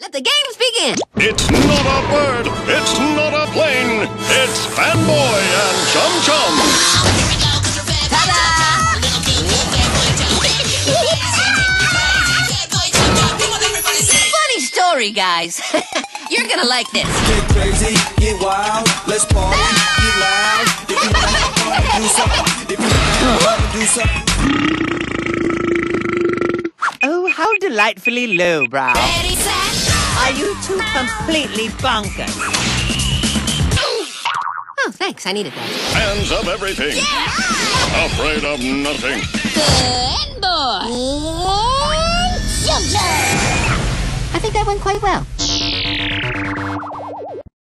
Let the games begin! It's not a bird, it's not a plane, it's Fanboy and Chum Chum. Funny story, guys. You're gonna like this. Get crazy, get wild, let's party, get loud. If you wanna do something, if you wanna do something. Oh, how delightfully low, lowbrow. Are you two completely bonkers? Oh, thanks. I needed that. Hands of everything. Afraid of nothing. Good boy. And I think that went quite well.